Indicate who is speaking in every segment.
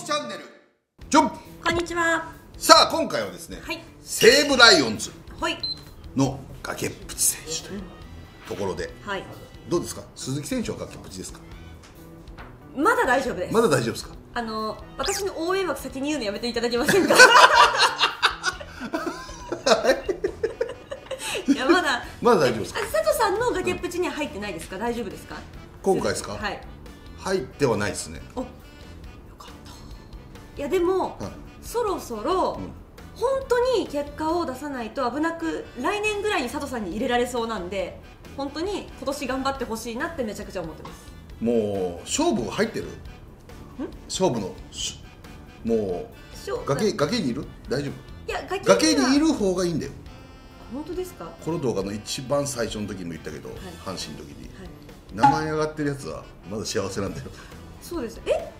Speaker 1: 樹チャンネルジョン
Speaker 2: こんにちは。
Speaker 1: さあ今回はですね、
Speaker 2: はい
Speaker 1: 西武ライオンズ
Speaker 2: はい。
Speaker 1: の崖っぷち選手というところで、
Speaker 2: はい。
Speaker 1: どうですか？鈴木選手は崖っぷちですか？
Speaker 2: まだ大丈夫です。
Speaker 1: まだ大丈夫ですか？
Speaker 2: あの私の応援枠先に言うのやめていただけませんか？いやまだ。
Speaker 1: まだ大丈夫ですか？
Speaker 2: あ佐藤さんの崖っぷちには入ってないですか？大丈夫ですか？
Speaker 1: 今回ですか？
Speaker 2: はい。
Speaker 1: 入ってはないですね。
Speaker 2: いやでも、
Speaker 1: はい。
Speaker 2: そろそろ、
Speaker 1: うん。
Speaker 2: 本当に結果を出さないと危なく来年ぐらいに佐藤さんに入れられそうなんで本当に今年頑張ってほしいなってめちゃくちゃ思ってます。
Speaker 1: もう勝負入ってる？勝負のしもう崖崖にいる？大丈
Speaker 2: いや崖
Speaker 1: 夫崖にい
Speaker 2: る
Speaker 1: る方がいいんだよ。
Speaker 2: 本当ですか？は
Speaker 1: この動画の一番最初の時も言ったけど、
Speaker 2: い。
Speaker 1: 阪神の時に。
Speaker 2: い。
Speaker 1: 名前上がってるやつはまだ幸せなんだよ。
Speaker 2: そうです。え？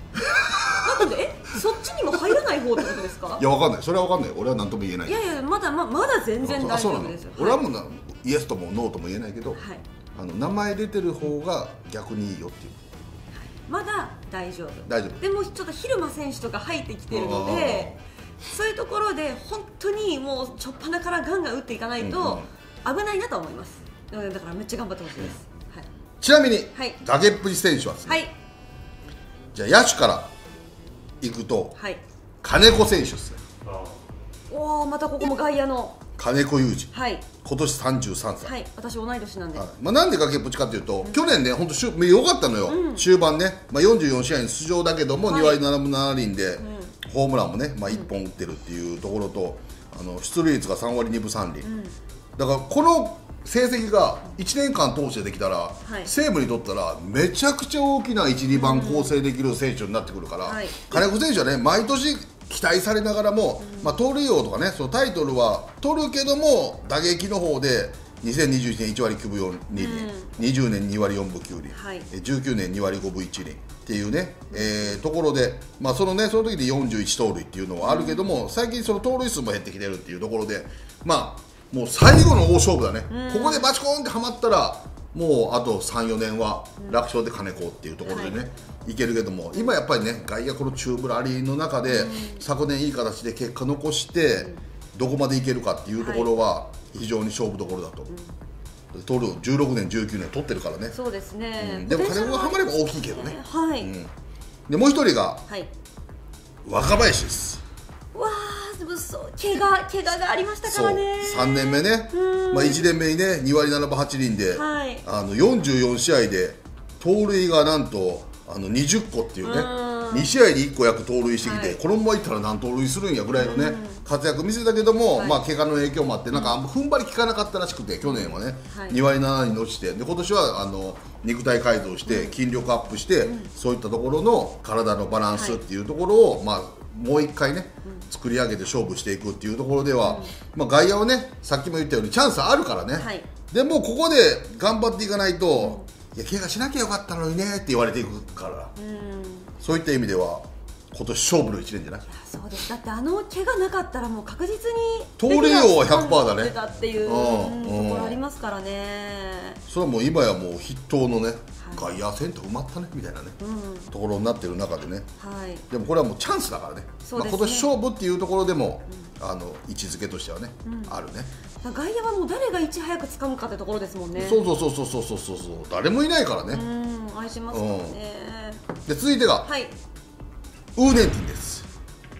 Speaker 2: なんでえ？そっちにも入らない方ってことですか？
Speaker 1: いやわかんない。それはわかんない。俺は何とも言えない
Speaker 2: いやいやまだままだ全然大丈夫ですよ。
Speaker 1: 俺はもうなイエスともノーとも言えないけど、
Speaker 2: はい、はい
Speaker 1: あの名前出てる方が逆にいいよっていう。
Speaker 2: まだ大丈夫。
Speaker 1: 大丈夫。
Speaker 2: でもちょっと蛭間選手とか入ってきてるのでそういうところで本当にもう初っ端からガンガン打っていかない
Speaker 1: うん
Speaker 2: と危ないなとは思います。なのでだからめっちゃ頑張ってほしいです、
Speaker 1: ちなみに、
Speaker 2: はい。
Speaker 1: 崖っぷち選手はですね、
Speaker 2: はいはい。
Speaker 1: じゃあ野手から行くと
Speaker 2: はい。
Speaker 1: 金子選手ですね。
Speaker 2: おおまたここも外野の。
Speaker 1: 金子裕二。
Speaker 2: はい。
Speaker 1: 今年33歳、
Speaker 2: はい私同い年なんで、
Speaker 1: はい。まあ、なんで崖っぷちかというと、去年ね、本当、良かったのよ、終盤ね、まあ、44試合に出場だけども、
Speaker 2: はい。
Speaker 1: 2割7分7厘で、ホームランもね、まあ、1本打ってるっていうところと、あの出塁率が3割2分3厘、だからこの成績が1年間通してできたら、
Speaker 2: い。
Speaker 1: 西武にとったら、めちゃくちゃ大きな1、2番構成できる選手になってくるから、
Speaker 2: はい。
Speaker 1: 金子選手はね、毎年期待されながらも、まあ、盗塁王とかね、そのタイトルは取るけども、打撃の方で、2021年1割9分4厘、20年2割4分9厘、
Speaker 2: はい。
Speaker 1: え19年2割5分1厘っていうね、えーところで、まあ、そのね、その時で41盗塁っていうのはあるけども、最近、その盗塁数も減ってきてるっていうところで、まあ、もう最後の大勝負だね、ここでバチコーンってはまったら、もうあと3、4年は楽勝で金子っていうところでね、、
Speaker 2: はい
Speaker 1: けるけども、今やっぱりね、外野、このチューブラリーの中で、昨年いい形で結果残して、どこまでいけるかっていうところは、非常に勝負どころだと。取る16年、19年取ってるからね、
Speaker 2: そうですね、
Speaker 1: うん。でも金子がはまれば大
Speaker 2: き
Speaker 1: きいけどね。
Speaker 2: はい、
Speaker 1: うん。でもう一人が
Speaker 2: はい。
Speaker 1: 若林です。
Speaker 2: わあでもそう怪我怪我がありましたからね
Speaker 1: 3年目ね、まあ、1年目にね2割7分8厘で、
Speaker 2: はい
Speaker 1: あの44試合で盗塁がなんとあの20個っていうね
Speaker 2: うん
Speaker 1: 2試合に1個約盗塁してきて、
Speaker 2: はい
Speaker 1: このままいったら何盗塁するんやぐらいのね活躍見せたけども、
Speaker 2: はい
Speaker 1: まあ怪我の影響もあってなんかあんま踏ん張り効かなかったらしくて去年はね、
Speaker 2: はい
Speaker 1: 2割7厘に落ちてで今年はあの肉体改造して筋力アップして、そういったところの体のバランスっていうところを、まあ、もう一回ね、作り上げて勝負していくっていうところでは、まあ、外野はねさっきも言ったようにチャンスあるからね、
Speaker 2: はい。
Speaker 1: でもここで頑張っていかないと、いや怪我しなきゃよかったのにねって言われていくから、
Speaker 2: うん。
Speaker 1: そういった意味では今年勝負の1年じゃない？
Speaker 2: そうです。だってあの怪我なかったらもう確実に
Speaker 1: 盗塁王は100%だね。
Speaker 2: っていう、
Speaker 1: うん。
Speaker 2: うん。ところありますからね。
Speaker 1: それはもう今やもう筆頭のね、
Speaker 2: はい
Speaker 1: 外野戦って埋まったねみたいなね、ところになってる中でね、
Speaker 2: はい、
Speaker 1: でもこれはもうチャンスだからね、
Speaker 2: ね、
Speaker 1: まあ、今年勝負っていうところでも、あの位置づけとしてはね、あるね。
Speaker 2: 外野はもう誰がいち早く掴むかってところですもんね。
Speaker 1: そうそうそうそうそうそうそう。誰もいないからね。
Speaker 2: うん。愛しますからね、
Speaker 1: で続いてが、
Speaker 2: はい、
Speaker 1: ウーネンティンです。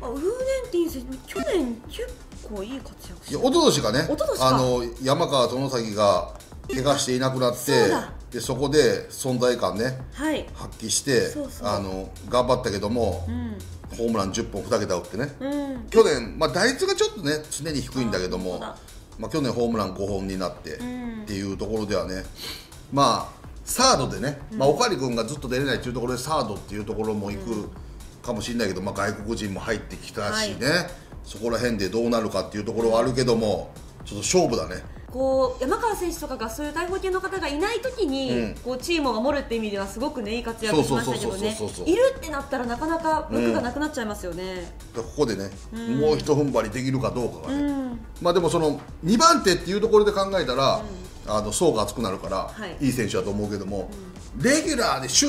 Speaker 2: ウーネンティン選手去年結構いい活躍して
Speaker 1: いや一昨年がねあの山川殿崎が怪我していなくなってでそこで存在感ね
Speaker 2: はい。
Speaker 1: 発揮してあの頑張ったけども、
Speaker 2: うん。
Speaker 1: ホームラン10本2桁打ってね、
Speaker 2: うん。
Speaker 1: 去年、まあ、打率がちょっとね常に低いんだけどもまあ、去年ホームラン5本になって、
Speaker 2: ん。
Speaker 1: っていうところではねまあサードでね、まあ、おかわり君がずっと出れないっていうところでサードっていうところも行くかもしれないけど、まあ、外国人も入ってきたしね、そこら辺でどうなるかっていうところはあるけどもちょっと勝負だね
Speaker 2: こう山川選手とかがそういう大砲系の方がいない時に、
Speaker 1: うん。
Speaker 2: こうチームを守るって意味ではすごくねいい活躍しましたけどねいるってなったらなかなか枠がなくなっちゃいますよね。
Speaker 1: ここでね、もう一踏ん張りできるかどうかがね、
Speaker 2: うん。
Speaker 1: まあでもその2番手っていうところで考えたら、あの層が厚くなるから、
Speaker 2: はい。
Speaker 1: い、い選手だと思うけども、レギュラーで主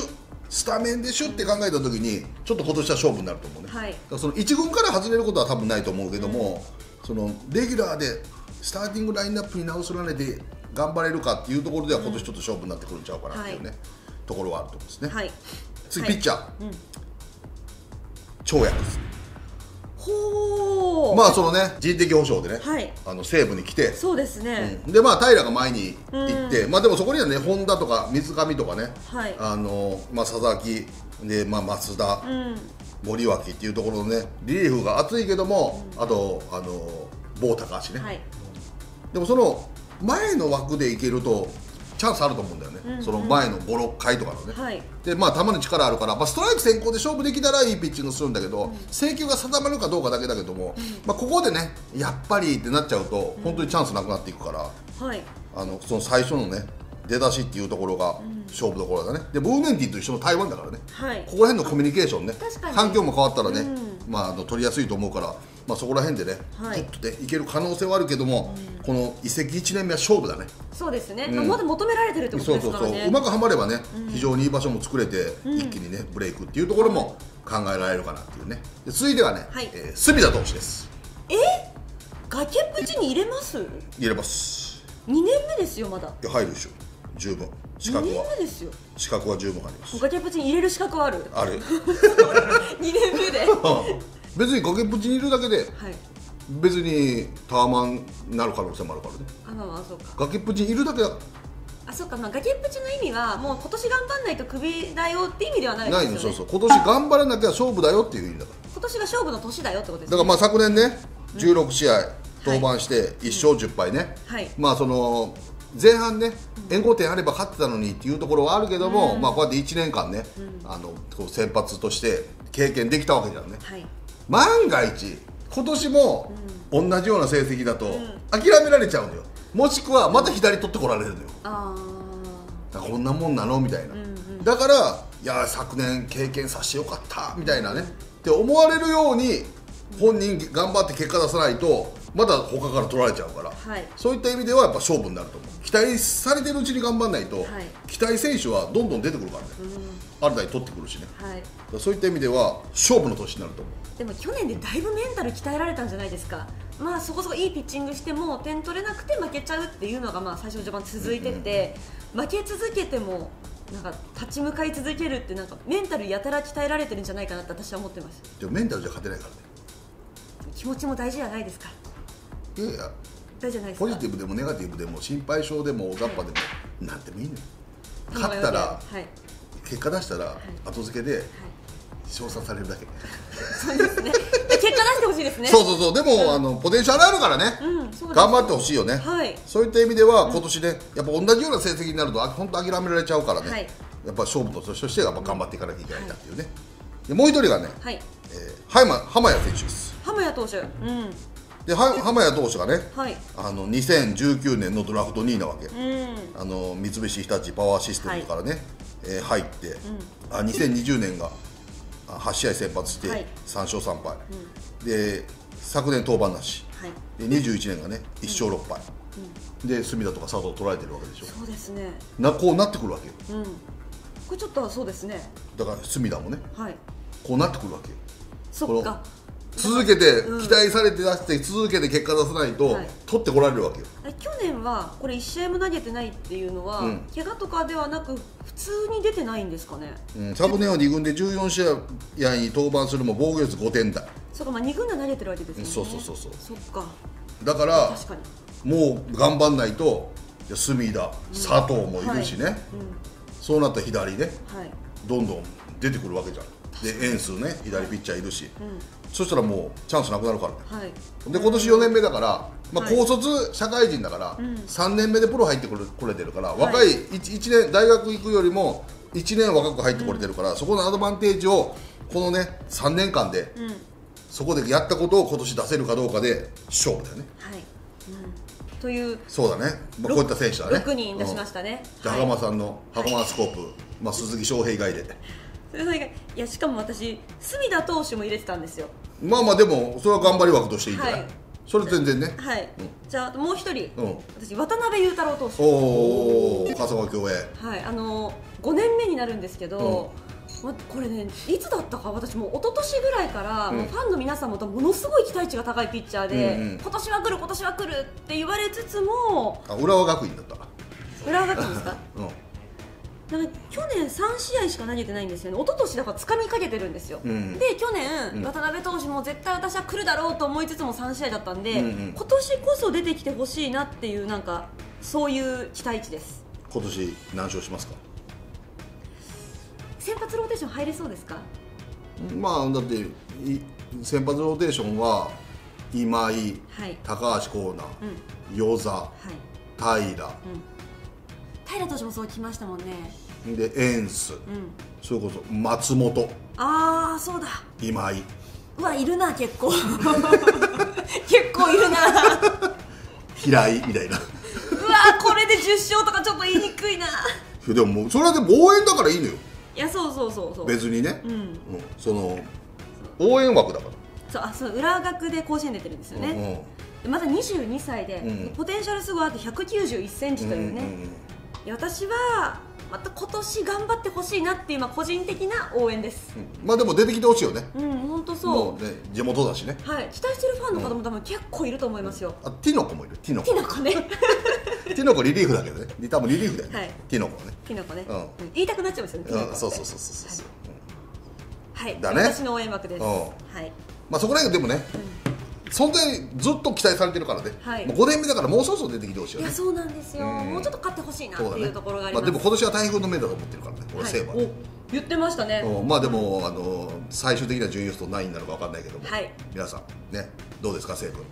Speaker 1: スタメンでしょって考えた時にちょっと今年は勝負になると思うね、
Speaker 2: はい。
Speaker 1: その1軍から外れることは多分ないと思うけども、そのレギュラーでスターティングラインナップに直すられて頑張れるかっていうところでは今年ちょっと勝負になってくるんちゃうかなっていうね、
Speaker 2: はい。
Speaker 1: ところはあると思うんですね、
Speaker 2: はい。
Speaker 1: 次、
Speaker 2: はい。
Speaker 1: ピッチャー、長薬です
Speaker 2: ほう
Speaker 1: まあそのね人的保障でね、
Speaker 2: はい。
Speaker 1: あの西武に来て。
Speaker 2: そうですね、
Speaker 1: でまあ平が前に行って、まあでもそこにはね本田とか水上とかね、
Speaker 2: はい。
Speaker 1: あのまあ佐々木でまあ増田、
Speaker 2: うん。
Speaker 1: 森脇っていうところのねリリーフが厚いけども、あとあの某高橋ね、
Speaker 2: はい
Speaker 1: でもその前の枠でいけるとチャンスあると思うんだよね、
Speaker 2: うんうん。
Speaker 1: その前の56回とかのね、
Speaker 2: はい。
Speaker 1: でまあ球に力あるから、まあ、ストライク先行で勝負できたらいいピッチングするんだけど、制球が定まるかどうかだけだけども、まあ、ここでねやっぱりってなっちゃうと本当にチャンスなくなっていくから、
Speaker 2: はい。
Speaker 1: あのその最初のね出だしっていうところが勝負どころだね、でブーメンティンと一緒の台湾だからね。
Speaker 2: はい。
Speaker 1: ここら辺のコミュニケーションね。環境も変わったらね、
Speaker 2: うん。
Speaker 1: まあ、あの取りやすいと思うから、まあ、そこら辺でね、
Speaker 2: はい。
Speaker 1: ちょっとねいける可能性はあるけども、この移籍1年目は勝負だね。
Speaker 2: そうですね、
Speaker 1: ん。
Speaker 2: まだ求められてるってこと
Speaker 1: そうそうそう、
Speaker 2: ですからね
Speaker 1: うまくはまればね、非常にいい場所も作れて、一気にねブレイクっていうところも考えられるかなっていうね。で続いてはね、
Speaker 2: はい。
Speaker 1: えー隅田投手です。
Speaker 2: え？崖っぷちに入れます？2
Speaker 1: 入れます。
Speaker 2: 年目ですよまだ。
Speaker 1: いや入るでしょ十分。資
Speaker 2: 2年
Speaker 1: 格は
Speaker 2: 目ですよ。
Speaker 1: 資格は十分あります。
Speaker 2: 崖っぷちに入れる資格はある？
Speaker 1: ある。
Speaker 2: 2年目で。は
Speaker 1: 別に崖っぷちにいるだけで
Speaker 2: い。
Speaker 1: 別にタワマンになる可能性もあるからね。
Speaker 2: あまあまあそうか。
Speaker 1: 崖っぷちにいるだけだ。
Speaker 2: あそうか。まあ崖っぷちの意味はもう今年頑張んないとクビだよって意味ではないですよね。
Speaker 1: ないのそうそう。今年頑張らなきゃ勝負だよっていう意味だか
Speaker 2: 今年が勝負の年だよってことです
Speaker 1: らだ
Speaker 2: ね
Speaker 1: からまあ昨年ね16試合登板して1勝10敗ね、
Speaker 2: はい。
Speaker 1: まあその前半ね援護点あれば勝ってたのにっていうところはあるけども、まあこうやって1年間ね、あのこう先発として経験できたわけじゃんね。
Speaker 2: はい。
Speaker 1: 万が一今年も同じような成績だと諦められちゃうのよ。もしくはまた左取ってこられるのよ。
Speaker 2: あ
Speaker 1: だからこんなもんなのみたいな、
Speaker 2: んうん。
Speaker 1: だからいや昨年経験させてよかったみたいなね、って思われるように本人頑張って結果出さないとまた他から取られちゃうから、
Speaker 2: はい。
Speaker 1: そういった意味ではやっぱ勝負になると思う。期待されてるうちに頑張らないと、
Speaker 2: はい。
Speaker 1: 期待選手はどんどん出てくるからね、新たに取ってくるしね。
Speaker 2: あはい。
Speaker 1: そういった意味では勝負の年になると思う。
Speaker 2: でも去年でだいぶメンタル鍛えられたんじゃないですか、まあ、そこそこいいピッチングしても点取れなくて負けちゃうっていうのがまあ最初の序盤続いてて、負け続けてもなんか立ち向かい続けるってなんかメンタルやたら鍛えられてるんじゃないかなって私は思ってます。
Speaker 1: でもメンタルじゃ勝てないからね。
Speaker 2: 気持ちも大事じゃないですか
Speaker 1: いやいやポジティブでもネガティブでも心配性でも大雑把でも、なんてもいいのよ。
Speaker 2: はい
Speaker 1: 勝ったら
Speaker 2: はい、はい、
Speaker 1: 結果出したら後付けで称賛されるだけ、
Speaker 2: そうですね。で結果出してほしいですね。
Speaker 1: そうそうそう。でも、あのポテンシャルあるからね、
Speaker 2: うん
Speaker 1: 頑張ってほしいよね、
Speaker 2: はい。
Speaker 1: そういった意味では今年ねやっぱ同じような成績になるとあ本当諦められちゃうからね、
Speaker 2: はい。
Speaker 1: やっぱ勝負の年として頑張っていかなきゃいけないんだっていうね、でもう一人がね、
Speaker 2: はい。
Speaker 1: えー、浜浜谷選手です。
Speaker 2: 浜谷投手。うん
Speaker 1: では浜谷投手がね
Speaker 2: はい。
Speaker 1: あの2019年のドラフト2位なわけ、
Speaker 2: うん。
Speaker 1: あの三菱日立パワーシステムからね、えー入って、あ2020年があ8試合先発して
Speaker 2: はい。
Speaker 1: 3勝3敗、で昨年登板なし。
Speaker 2: はい。
Speaker 1: で21年がね1勝6敗、で隅田とか佐藤取られてるわけでしょ。
Speaker 2: そうですね。
Speaker 1: なこうなってくるわけよ。
Speaker 2: うん。これちょっとそうですね。
Speaker 1: だから隅田もね。
Speaker 2: はい。
Speaker 1: こうなってくるわけよ。
Speaker 2: そっか
Speaker 1: 続けて
Speaker 2: うん。
Speaker 1: 期待されて出して続けて結果出さないと、
Speaker 2: はい。
Speaker 1: 取ってこられるわけよ。
Speaker 2: え去年はこれ1試合も投げてないっていうのは、
Speaker 1: うん。
Speaker 2: 怪我とかではなく普通に出てないんですかね？
Speaker 1: うん、昨年は2軍で14試合に登板するも防御率5点台。
Speaker 2: そうかまあ2軍で投げてるわけですよね。
Speaker 1: そうそうそうそう。
Speaker 2: そっか。
Speaker 1: だから
Speaker 2: 確かに。
Speaker 1: もう頑張んないと隅田、佐藤もいるしね、
Speaker 2: はい。
Speaker 1: そうなったら左ね。
Speaker 2: うんはい。
Speaker 1: どんどん出てくるわけじゃん。でエンスね左ピッチャーいるし、そしたらもうチャンスなくなるからね。
Speaker 2: はい。
Speaker 1: で今年4年目だから、まあ、
Speaker 2: はい。
Speaker 1: 高卒社会人だから、3年目でプロ入ってくるこれてるから、
Speaker 2: はい。
Speaker 1: 若い 1, 年大学行くよりも1年若く入ってこれてるから、そこのアドバンテージをこのね3年間で、
Speaker 2: うん。
Speaker 1: そこでやったことを今年出せるかどうかで勝負だよね。
Speaker 2: はい、うん、という
Speaker 1: そうだね、まあ、こういった選手だね。
Speaker 2: 6人出しましたね、はい。
Speaker 1: で袴さんの袴田スコープ、まあ、鈴木翔平以外で
Speaker 2: それがいやしかも私隅田投手も入れてたんですよ。
Speaker 1: まあまあでもそれは頑張り枠としていいんじゃない、
Speaker 2: はい。
Speaker 1: それ全然ね。
Speaker 2: はい、じゃあもう一人、
Speaker 1: うん。
Speaker 2: 私渡辺裕太郎投手。
Speaker 1: おお笠間共栄
Speaker 2: はいあの5年目になるんですけど、まこれねいつだったか私もう一昨年ぐらいから、
Speaker 1: うん
Speaker 2: ファンの皆さんもものすごい期待値が高いピッチャー。で、
Speaker 1: うんうん
Speaker 2: 今年は来る今年は来るって言われつつも
Speaker 1: あ浦和学院だった
Speaker 2: 浦和学院ですか
Speaker 1: うん
Speaker 2: なんか去年3試合しか投げてないんですよね。一昨年だから掴みかけてるんですよ、
Speaker 1: うん。
Speaker 2: で去年、
Speaker 1: うん。
Speaker 2: 渡辺投手も絶対私は来るだろうと思いつつも3試合だったんで、
Speaker 1: うんうん。
Speaker 2: 今年こそ出てきてほしいなっていうなんかそういう期待値です。
Speaker 1: 今年何勝しますか？
Speaker 2: 先発ローテーション入れそうですか？
Speaker 1: まあだってい先発ローテーションは今井
Speaker 2: はい。
Speaker 1: 高橋光成
Speaker 2: うん。
Speaker 1: 與座
Speaker 2: はい。
Speaker 1: 平。
Speaker 2: うん。平投手もそう来ましたもんね
Speaker 1: でエンス。
Speaker 2: うん。
Speaker 1: それこそ松本。
Speaker 2: ああそうだ。
Speaker 1: 今井。
Speaker 2: うわいるな結構。結構いるな。
Speaker 1: 平井みたいな。
Speaker 2: うわこれで10勝とかちょっと言いにくいな。
Speaker 1: でももうそれはでも応援だからいいのよ。
Speaker 2: いやそうそうそうそう。
Speaker 1: 別にね、
Speaker 2: うん。
Speaker 1: うんその応援枠だから。
Speaker 2: そうあそう裏学で甲子園出てるんですよね、でまだ22歳で、
Speaker 1: うん。
Speaker 2: ポテンシャルすごいあって1 9 1センチというね、
Speaker 1: んんん。
Speaker 2: いや私はまた今年頑張ってほしいなっていう、まあ、個人的な応援です。
Speaker 1: うん。まあでも出てきてほしいよね。
Speaker 2: うん本当
Speaker 1: も
Speaker 2: そう。
Speaker 1: ね地元だしね。
Speaker 2: はい。期待してるファンの方も多分結構いると思いますよ、
Speaker 1: あティノコもいるティノコ。
Speaker 2: キノコね。
Speaker 1: ティノコリリーフだけどね。多分リリーフだよね、
Speaker 2: はい。
Speaker 1: ティノコはね。
Speaker 2: キノコね、
Speaker 1: うん。
Speaker 2: うん。言いたくなっちゃいますよねキノコって。
Speaker 1: うんそうそうそうそうそう、
Speaker 2: はい、
Speaker 1: だね。
Speaker 2: 私の応援枠です、
Speaker 1: うん。
Speaker 2: はい。
Speaker 1: まあそこら辺でもね、存在ずっと期待されてるからね、
Speaker 2: はい。
Speaker 1: もう5年目だからもうそろそろ出てきてほしいよね。
Speaker 2: いやそうなんですよ、
Speaker 1: うん。
Speaker 2: もうちょっと勝ってほしいなっていうところがあり
Speaker 1: まあ、
Speaker 2: ます、
Speaker 1: でも今年は台風の目だと思ってるからね俺
Speaker 2: はい
Speaker 1: 西武は、
Speaker 2: お言ってましたね、
Speaker 1: うん。まあでもあの最終的な順位予想何位になるか分かんないけども、
Speaker 2: はい。
Speaker 1: 皆さんねどうですか西武